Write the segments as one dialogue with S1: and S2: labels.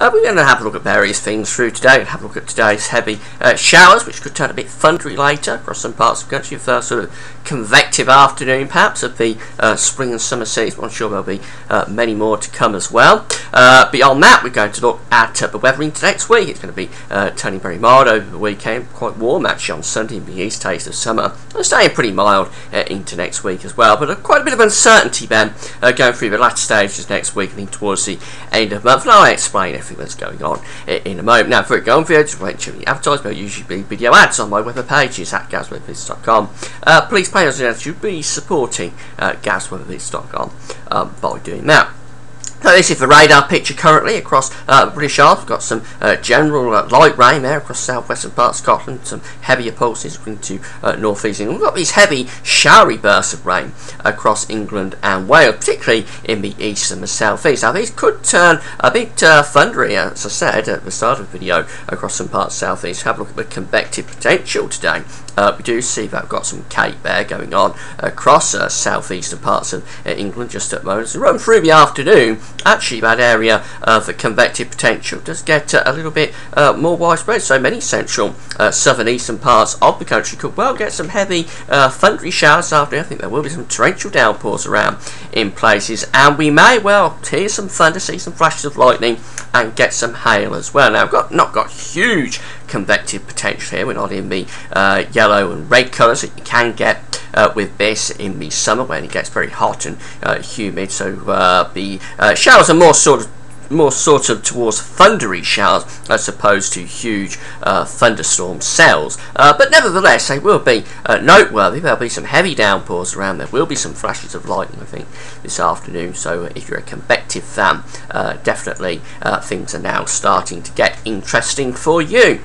S1: Uh, we're going to have a look at various things through today. And have a look at today's heavy uh, showers, which could turn a bit thundery later across some parts of the country. First sort of convective afternoon, perhaps, of the uh, spring and summer season. I'm sure there'll be uh, many more to come as well. Uh, beyond that, we're going to look at uh, the weather into next week. It's going to be turning very mild over the weekend, quite warm actually on Sunday in the east taste of summer. And staying pretty mild into next week as well. But quite a bit of uncertainty then going through the latter stages next week and towards the end of the month. And I'll explain everything that's going on in a moment. Now, for it going video, just wait the advertisement, usually be video ads on my web pages at gavsweathervids.com. Uh, please pay us an to be supporting uh, um, by doing that. So this is the radar picture currently across uh, British Isles. We've got some uh, general uh, light rain there across southwestern parts of Scotland, some heavier pulses into uh, northeast England. We've got these heavy showery bursts of rain across England and Wales, particularly in the east and the southeast. Now these could turn a bit uh, thundery, as I said at the start of the video, across some parts southeast. Have a look at the convective potential today. Uh, we do see that we've got some cape there going on across uh, southeastern parts of uh, England just at the moment. Run through the afternoon, actually that area of convective potential does get uh, a little bit uh, more widespread. So many central, uh, southern, eastern parts of the country could well get some heavy thundery showers after. I think there will be some torrential downpours around in places, and we may well hear some thunder, see some flashes of lightning, and get some hail as well. Now, I've got not got huge convective potential here. We're not in the uh, yellow and red colours that you can get uh, with this in the summer when it gets very hot and uh, humid. So uh, the uh, showers are more sort of more sort of towards thundery showers as opposed to huge uh, thunderstorm cells. Uh, but nevertheless, they will be uh, noteworthy. There'll be some heavy downpours around. There will be some flashes of lightning, I think, this afternoon. So if you're a convective fan, definitely things are now starting to get interesting for you.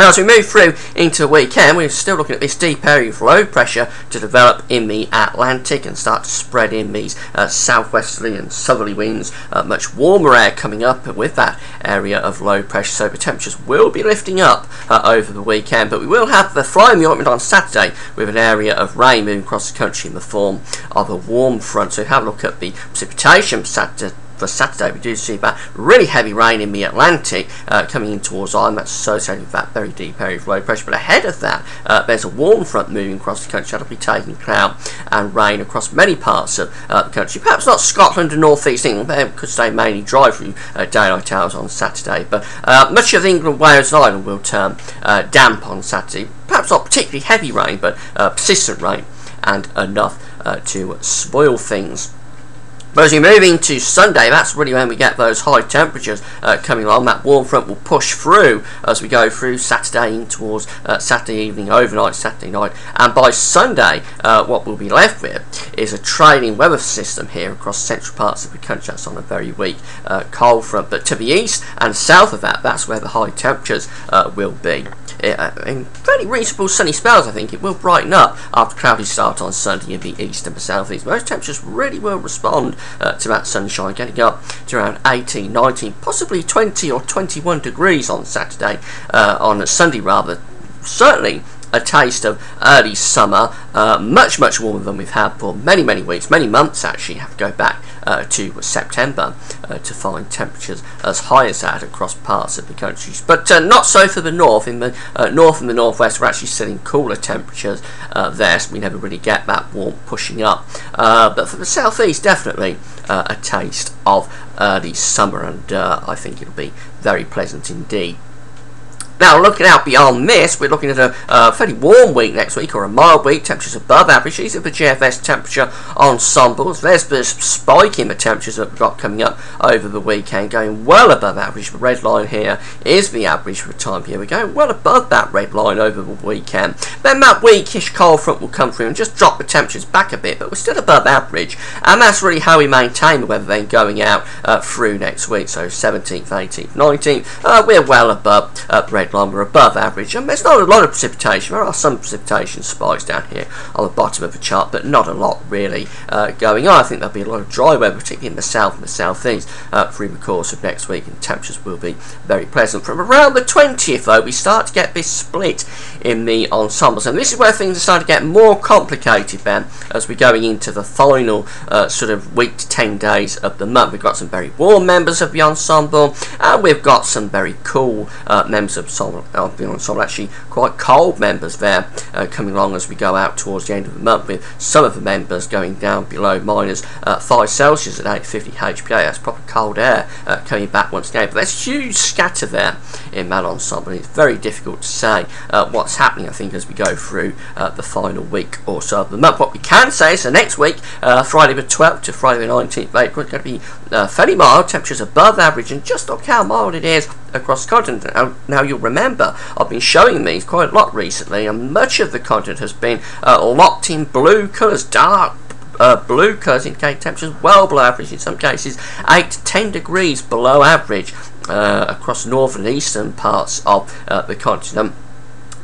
S1: Now, as we move through into the weekend, we're still looking at this deep area of low pressure to develop in the Atlantic and start to spread in these uh, southwesterly and southerly winds. Uh, much warmer air coming up with that area of low pressure, so the temperatures will be lifting up uh, over the weekend. But we will have the fly in the ointment on Saturday with an area of rain moving across the country in the form of a warm front. So have a look at the precipitation Saturday for Saturday, we do see that really heavy rain in the Atlantic uh, coming in towards Ireland. That's associated with that very deep area of low pressure. But ahead of that, uh, there's a warm front moving across the country that'll be taking cloud and rain across many parts of uh, the country. Perhaps not Scotland and North East England, but could stay mainly dry through uh, daylight hours on Saturday. But uh, much of England, Wales, and Ireland will turn uh, damp on Saturday. Perhaps not particularly heavy rain, but persistent rain and enough to spoil things. But as we move into Sunday, that's really when we get those high temperatures uh, coming along. That warm front will push through as we go through Saturday in towards uh, Saturday evening, overnight, Saturday night. And by Sunday, uh, what we'll be left with is a trailing weather system here across central parts of the country. That's on a very weak uh, cold front. But to the east and south of that, that's where the high temperatures uh, will be. Uh, in fairly reasonable sunny spells, I think. It will brighten up after cloudy start on Sunday in the east and the southeast. Most temperatures really will respond uh, to that sunshine, getting up to around 18, 19, possibly 20 or 21 degrees on Saturday, uh, on Sunday rather. Certainly a taste of early summer, uh, much, much warmer than we've had for many, many weeks, many months actually, have to go back uh, to September uh, to find temperatures as high as that across parts of the country. But uh, not so for the north. In the uh, north and the northwest, we're actually sitting cooler temperatures uh, there, so we never really get that warmth pushing up. but for the southeast, definitely a taste of early summer, and I think it'll be very pleasant indeed. Now, looking out beyond this, we're looking at a fairly warm week next week, or a mild week. Temperatures above average. These are the GFS temperature ensembles. There's the spike in the temperatures that got coming up over the weekend, going well above average. The red line here is the average for the time here. We're going well above that red line over the weekend. Then that weakish cold front will come through and just drop the temperatures back a bit, but we're still above average. And that's really how we maintain the weather then going out uh, through next week. So 17th, 18th, 19th, uh, we're well above uh, red above average. And there's not a lot of precipitation. There are some precipitation spikes down here on the bottom of the chart, but not a lot really uh, going on. I think there'll be a lot of dry weather, particularly in the south and the southeast, uh, through the course of next week, and temperatures will be very pleasant. From around the 20th, though, we start to get this split in the ensembles, and this is where things are starting to get more complicated then as we're going into the final uh, sort of week to 10 days of the month. We've got some very warm members of the ensemble, and we've got some very cool uh, members of, of the ensemble, actually quite cold members there uh, coming along as we go out towards the end of the month, with some of the members going down below minus uh, 5 Celsius at 850 HPA. That's proper cold air uh, coming back once again. But there's huge scatter there in that ensemble. It's very difficult to say uh, what's happening, I think, as we go through uh, the final week or so of the month. What we can say is the next week, uh, Friday the 12th to Friday the 19th of April, it's going to be fairly mild, temperatures above average, and just look how mild it is across the continent. Now, now, you'll remember I've been showing these quite a lot recently, and much of the continent has been uh, locked in blue colours, dark uh, blue colours indicate temperatures well below average, in some cases 8 to 10 degrees below average uh, across northern and eastern parts of uh, the continent.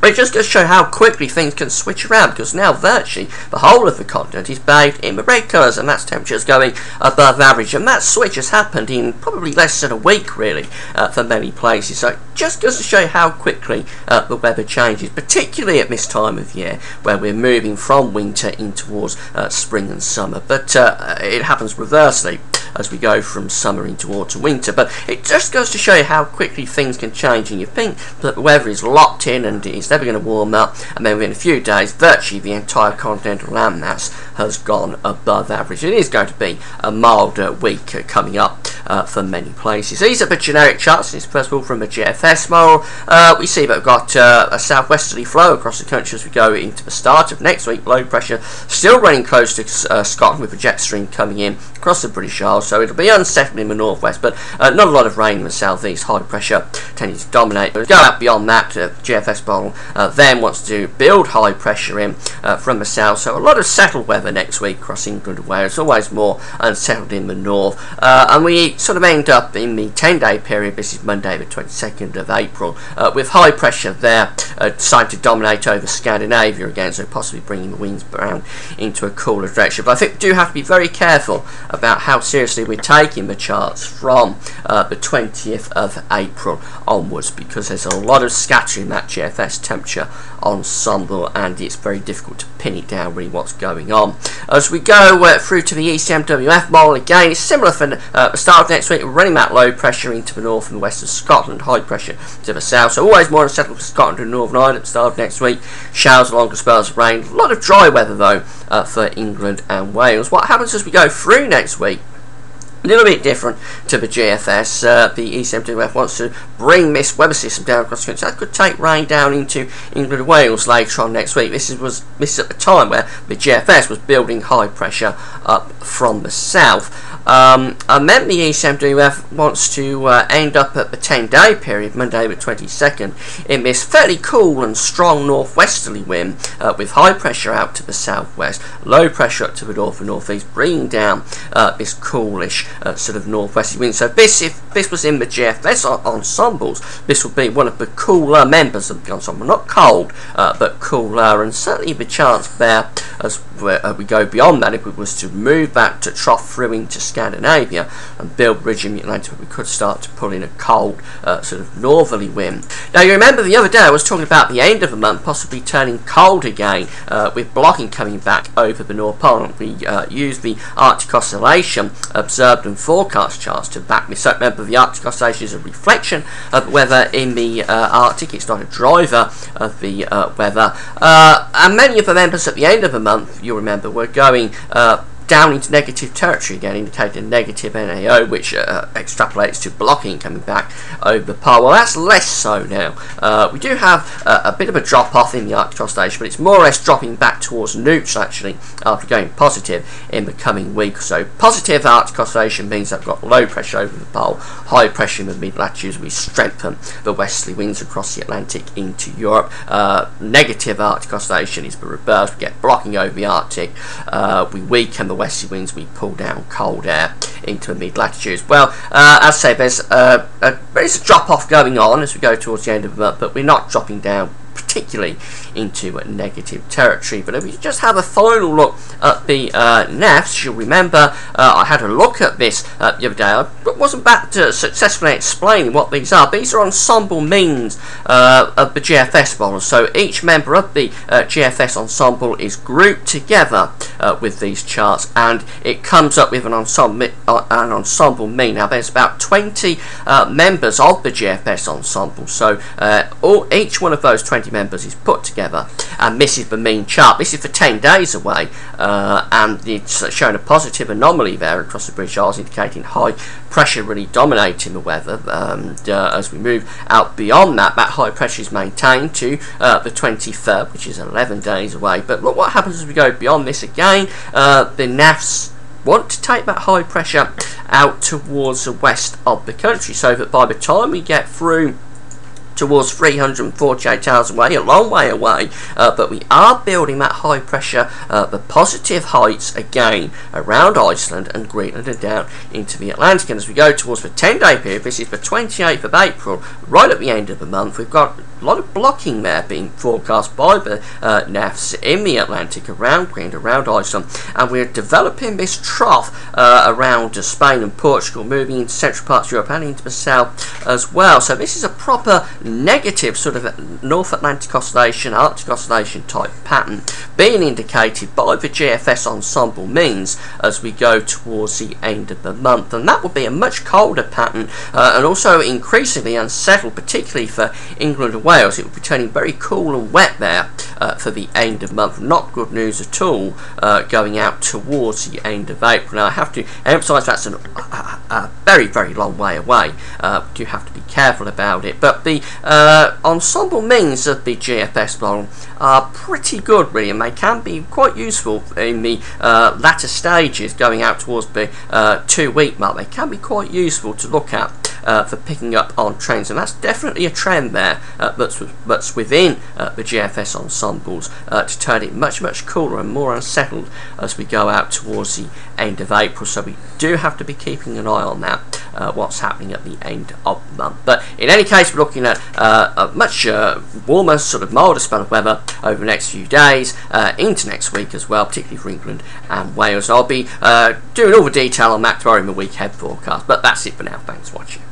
S1: But it just goes to show how quickly things can switch around because now virtually the whole of the continent is bathed in the red colours and that's temperatures going above average. And that switch has happened in probably less than a week really uh, for many places. So it just goes to show how quickly uh, the weather changes particularly at this time of year where we're moving from winter in towards uh, spring and summer. But uh, it happens reversely as we go from summer into autumn winter. But it just goes to show you how quickly things can change and you think that the weather is locked in and it's never going to warm up. And then within a few days virtually the entire continental landmass has gone above average. It is going to be a milder week uh, coming up uh, for many places. These are the generic charts. This first of all from the GFS model. Uh, we see that we've got uh, a southwesterly flow across the country as we go into the start of next week. Low pressure still running close to uh, Scotland with a jet stream coming in across the British Isles so it'll be unsettled in the northwest, but uh, not a lot of rain in the southeast. High pressure tending to dominate. But go out beyond that, uh, GFS model uh, then wants to build high pressure in uh, from the south. So a lot of settled weather next week across England and Wales. Always more unsettled in the north, uh, and we sort of end up in the 10-day period. This is Monday, the 22nd of April, uh, with high pressure there deciding to dominate over Scandinavia again, so possibly bringing the winds around into a cooler direction. But I think we do have to be very careful about how seriously we're taking the charts from uh, the 20th of April onwards because there's a lot of scattering that GFS temperature ensemble and it's very difficult to pin it down really what's going on. As we go uh, through to the ECMWF model again, it's similar for uh, the start of next week, running that low pressure into the north and west of Scotland, high pressure to the south, so always more unsettled for Scotland and Northern Ireland start of next week, showers longer spells of rain, a lot of dry weather though uh, for England and Wales. What happens as we go through next week? A little bit different to the GFS. Uh, the ECMWF wants to bring this weather system down across the country. That could take rain down into England and Wales later on next week. This is, was this is at the time where the GFS was building high pressure up from the south. Um, and then the ECMWF wants to uh, end up at the 10 day period, Monday the 22nd, in this fairly cool and strong northwesterly wind uh, with high pressure out to the southwest, low pressure up to the north and northeast, bringing down uh, this coolish uh, sort of northwesterly wind. So this, if this was in the GFS ensembles, this would be one of the cooler members of the ensemble, not cold, uh, but cooler, and certainly the chance there as uh, we go beyond that, if it was to move back to trough through into Scandinavia and build the Atlantic, we could start to pull in a cold uh, sort of northerly wind. Now you remember the other day I was talking about the end of the month possibly turning cold again uh, with blocking coming back over the North Pole. We uh, used the Arctic Oscillation observed and forecast charts to back this up. Remember the Arctic Oscillation is a reflection of weather in the uh, Arctic, it's not a driver of the uh, weather. and many of the members at the end of the month you'll remember, we're going uh, down into negative territory again, indicating negative NAO, which uh, extrapolates to blocking coming back over the pole. Well, that's less so now. Uh, we do have uh, a bit of a drop off in the Arctic oscillation, but it's more or less dropping back towards neutral actually after going positive in the coming week or so. Positive Arctic oscillation means I've got low pressure over the pole, high pressure in the mid latitudes. We strengthen the westerly winds across the Atlantic into Europe. Uh, negative Arctic oscillation is the reverse. We get blocking over the Arctic. Uh, we weaken the westerly winds, we pull down cold air into the mid latitudes. Well, uh, as I say, there's uh, a there is a drop off going on as we go towards the end of the month, but we're not dropping down particularly into negative territory. But if we just have a final look at the uh, NAEFS, you'll remember uh, I had a look at this uh, the other day. I wasn't back to successfully explaining what these are. These are ensemble means uh, of the GFS model. So each member of the uh, GFS ensemble is grouped together uh, with these charts and it comes up with an ensemble, an ensemble mean. Now there's about 20 members of the GFS ensemble. So all, each one of those 20 members is put together. And this is the mean chart. This is for 10 days away uh, and it's showing a positive anomaly there across the British Isles indicating high pressure really dominating the weather um, uh, as we move out beyond that. That high pressure is maintained to uh, the 23rd which is 11 days away. But look what happens as we go beyond this again. Uh, the NAEFS want to take that high pressure out towards the west of the country so that by the time we get through towards 348 hours away, a long way away, uh, but we are building that high pressure, uh, the positive heights again around Iceland and Greenland and down into the Atlantic. And as we go towards the 10 day period, this is the 28th of April, right at the end of the month, we've got a lot of blocking there being forecast by the uh, NAEFS in the Atlantic around Greenland, around Iceland, and we're developing this trough uh, around Spain and Portugal, moving into central parts of Europe and into the south as well. So this is a proper negative sort of North Atlantic Oscillation, Arctic Oscillation type pattern being indicated by the GFS ensemble means as we go towards the end of the month. And that will be a much colder pattern uh, and also increasingly unsettled, particularly for England and Wales. It will be turning very cool and wet there uh, for the end of month. Not good news at all uh, going out towards the end of April. Now, I have to emphasise that's an, a, a, very, very long way away. Uh, do have to be careful about it. But the uh, ensemble means of the GFS model are pretty good, really, and they can be quite useful in the uh, latter stages going out towards the uh, two week mark. They can be quite useful to look at uh, for picking up on trains, and that's definitely a trend there uh, that's, that's within uh, the GFS ensembles uh, to turn it much, much cooler and more unsettled as we go out towards the end of April. So we do have to be keeping an eye on that, uh, what's happening at the end of the month. But in any case, we're looking at a much warmer, sort of milder spell of weather over the next few days into next week as well, particularly for England and Wales. I'll be doing all the detail on that tomorrow in the week ahead forecast. But that's it for now. Thanks for watching.